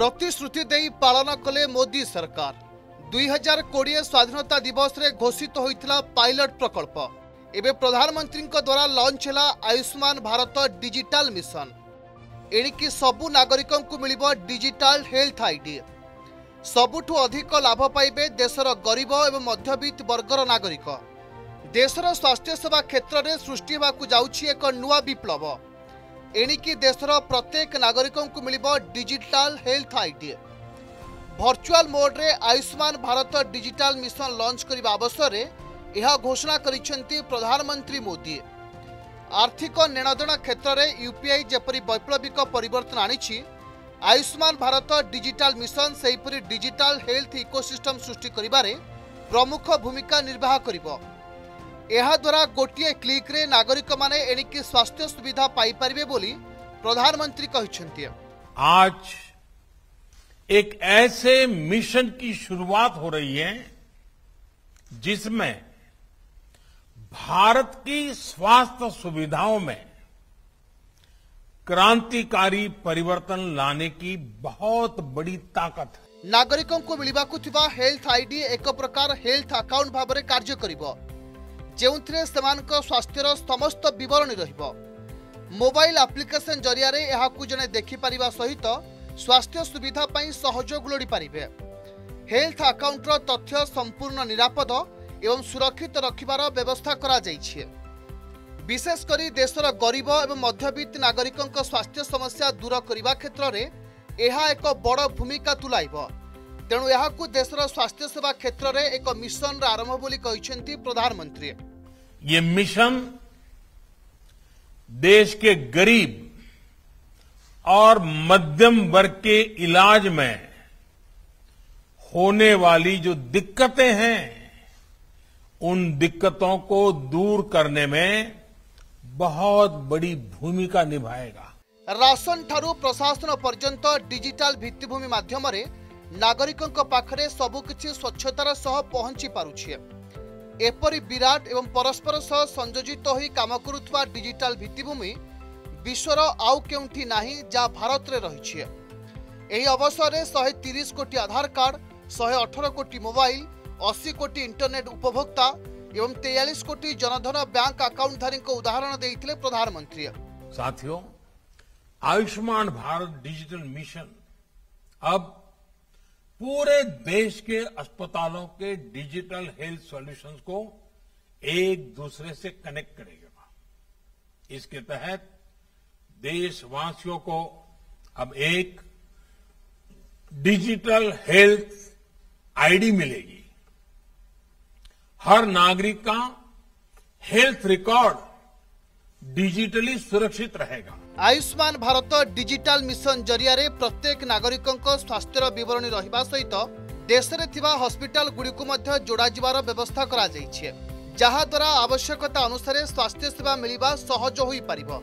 ପ୍ରତିଶ୍ରୁତି ଦେଇ ପାଳନ କଲେ ମୋଦି ସରକାର। ଦୁଇ ହଜାର କୋଡ଼ିଏ ସ୍ୱାଧୀନତା ଦିବସରେ ଘୋଷିତ ହୋଇଥିଲା ପାଇଲଟ ପ୍ରକଳ୍ପ। ଏବେ ପ୍ରଧାନମନ୍ତ୍ରୀଙ୍କ ଦ୍ୱାରା ଲଞ୍ଚ ହେଲା ଆୟୁଷ୍ମାନ ଭାରତ ଡିଜିଟାଲ ମିଶନ। ଏଣିକି ସବୁ ନାଗରିକଙ୍କୁ ମିଳିବ ଡିଜିଟାଲ ହେଲ୍ଥ ଆଇଡି ସବୁଠୁ ଅଧିକ ଲାଭ ପାଇବେ ଦେଶର ଗରିବ ଏବଂ ମଧ୍ୟବିତ୍ତ ବର୍ଗର ନାଗରିକ। ଦେଶର ସ୍ୱାସ୍ଥ୍ୟସେବା କ୍ଷେତ୍ରରେ ସୃଷ୍ଟି ହେବାକୁ ଯାଉଛି ଏକ ନୂଆ ବିପ୍ଳବ। ଏଣିକି ଦେଶର ପ୍ରତ୍ୟେକ ନାଗରିକଙ୍କୁ ମିଳିବ ଡିଜିଟାଲ ହେଲ୍ଥ ଆଇଡି। ଭର୍ଚୁଆଲ ମୋଡ୍ରେ Ayushman Bharat digital mission launch କରିବା ଅବସରରେ ଏହା ଘୋଷଣା କରିଛନ୍ତି ପ୍ରଧାନମନ୍ତ୍ରୀ ମୋଦି। ଆର୍ଥିକ ନେଣଦେଣ କ୍ଷେତ୍ରରେ ୟୁପିଆଇ ଯେପରି ବୈପ୍ଳବିକ ପରିବର୍ତ୍ତନ ଆଣିଛି ଆୟୁଷ୍ମାନ ଭାରତ ଡିଜିଟାଲ ମିଶନ ସେହିପରି ଡିଜିଟାଲ ହେଲ୍ଥ ଇକୋସିଷ୍ଟମ ସୃଷ୍ଟି କରିବାରେ ପ୍ରମୁଖ ଭୂମିକା ନିର୍ବାହ କରିବ। ଏହାଦ୍ୱାରା ଗୋଟିଏ କ୍ଲିକ୍ରେ ନାଗରିକମାନେ ଏଣିକି ସ୍ୱାସ୍ଥ୍ୟ ସୁବିଧା ପାଇପାରିବେ ବୋଲି ପ୍ରଧାନମନ୍ତ୍ରୀ କହିଛନ୍ତି आज एक ऐसे मिशन की शुरुआत हो रही है जिसमें भारत की स्वास्थ्य सुविधाओं में क्रांतिकारी परिवर्तन लाने की बहुत बड़ी ताकत है ନାଗରିକଙ୍କୁ ମିଳିବାକୁ ଥିବା ହେଲ୍ଥ ଆଇଡି ଏକ ପ୍ରକାର ହେଲ୍ଥ ଆକାଉଣ୍ଟ ଭାବରେ କାର୍ଯ୍ୟ କରିବ ଯେଉଁଥିରେ ସେମାନଙ୍କ ସ୍ୱାସ୍ଥ୍ୟର ସମସ୍ତ ବିବରଣୀ ରହିବ। ମୋବାଇଲ ଆପ୍ଲିକେସନ ଜରିଆରେ ଏହାକୁ ଜଣେ ଦେଖିପାରିବା ସହିତ ସ୍ୱାସ୍ଥ୍ୟ ସୁବିଧା ପାଇଁ ସହଯୋଗ ଲୋଡ଼ିପାରିବେ ହେଲ୍ଥ ଆକାଉଣ୍ଟର ତଥ୍ୟ ସମ୍ପୂର୍ଣ୍ଣ ନିରାପଦ ଏବଂ ସୁରକ୍ଷିତ ରଖିବାର ବ୍ୟବସ୍ଥା କରାଯାଇଛି। ବିଶେଷ କରି ଦେଶର ଗରିବ ଏବଂ ମଧ୍ୟବିତ୍ତ ନାଗରିକଙ୍କ ସ୍ୱାସ୍ଥ୍ୟ ସମସ୍ୟା ଦୂର କରିବା କ୍ଷେତ୍ରରେ ଏହା ଏକ ବଡ଼ ଭୂମିକା ତୁଲାଇବ। ତେଣୁ ଏହାକୁ ଦେଶର ସ୍ୱାସ୍ଥ୍ୟସେବା କ୍ଷେତ୍ରରେ ଏକ ମିଶନର ଆରମ୍ଭ ବୋଲି କହିଛନ୍ତି ପ୍ରଧାନମନ୍ତ୍ରୀ। ये मिशन देश के गरीब और मध्यम वर्ग के इलाज में होने वाली जो दिक्कतें हैं उन दिक्कतों को दूर करने में बहुत बड़ी भूमिका निभाएगा ରାସନ ଠାରୁ ପ୍ରଶାସନ ପର୍ଯ୍ୟନ୍ତ ଡିଜିଟାଲ ଭିତ୍ତିଭୂମି ମାଧ୍ୟମରେ ନାଗରିକଙ୍କ ପାଖରେ ସବୁକିଛି ସ୍ୱଚ୍ଛତାର ସହ ପହଞ୍ଚି ପାରୁଛି এপরি বিরাট এবং পরস্পর সহ সংযোজিত হয়ে কাম করুবা ডিজিটাল ভিত্তিভূমি বিশ্বর আউ কেউঠি না যা ভারতরে রয়েছে এই অবসরের শহে তিরিশ কোটি আধার কার্ড শহে অঠর কোটি মোবাইল অশী কোটি ইন্টরনেট উপভোক্তা এবং तेयालीस कोटी जनधन बैंक अकाउंटधारी को उदाहरण देते प्रधानमंत्री साथियों आयुष्मान भारत डिजिटल मिशन अब पूरे देश के अस्पतालों के डिजिटल हेल्थ सॉल्यूशंस को एक दूसरे से कनेक्ट करेगा। इसके तहत देशवासियों को अब एक डिजिटल हेल्थ आईडी मिलेगी। हर नागरिक का हेल्थ रिकॉर्ड डिजिटली सुरक्षित रहेगा। आयुष्मान भारत डिजिटाल मिशन ज़रिया प्रत्येक नागरिकों स्वास्थ्य बरणी रहा सहित देशरे थिबा हस्पिटाल गुड़िकु जोड़ा जिबार व्यवस्था करा आवश्यकता अनुसार स्वास्थ्य सेवा मिलवा सहज होई परिबो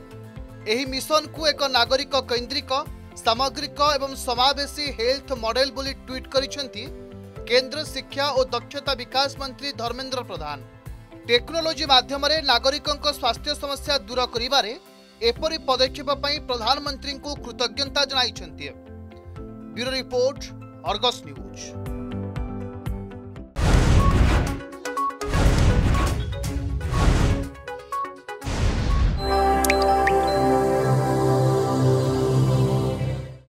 मिशन को एक नागरिक केंद्रिक सामग्रिक एवं समावेशी हेल्थ मडेल ट्विट कर करिसेंती शिक्षा और दक्षता विकास मंत्री धर्मेन्द्र प्रधान ଟେକ୍ନୋଲୋଜି ମାଧ୍ୟମରେ ନାଗରିକଙ୍କ ସ୍ୱାସ୍ଥ୍ୟ ସମସ୍ୟା ଦୂର କରିବାରେ ଏପରି ପଦକ୍ଷେପ ପାଇଁ ପ୍ରଧାନମନ୍ତ୍ରୀଙ୍କୁ କୃତଜ୍ଞତା ଜଣାଇଛନ୍ତି ବ୍ୟୁରୋ ରିପୋର୍ଟ ଅର୍ଗସ୍ ନ୍ୟୁଜ୍